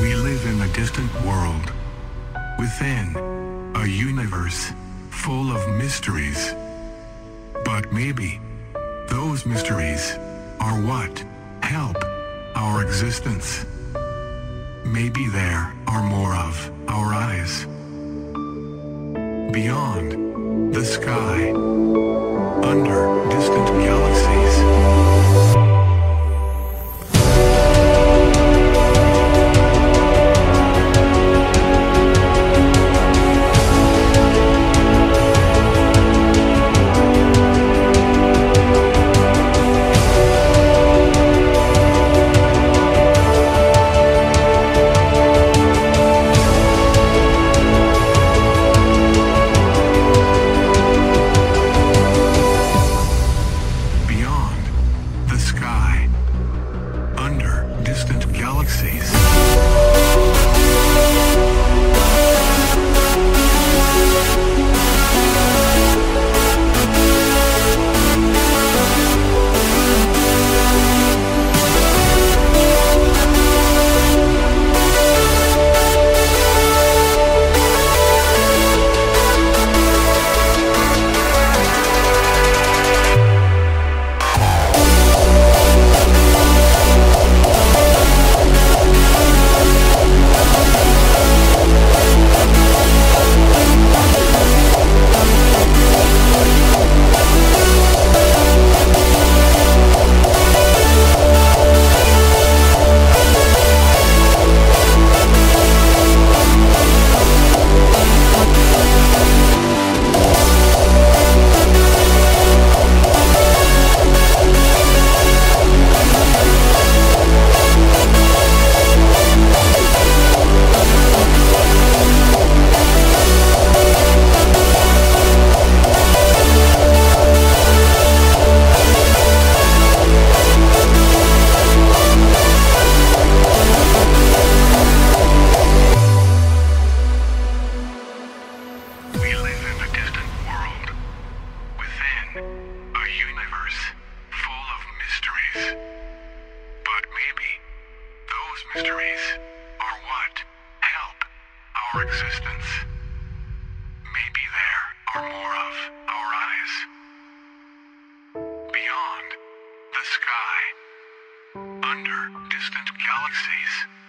We live in a distant world. Within, a universe full of mysteries. But maybe those mysteries are what help our existence. Maybe there are more of our eyes. Beyond the sky, galaxies. A universe full of mysteries. But maybe those mysteries are what help our existence. Maybe there are more of our eyes. Beyond the sky, under distant galaxies.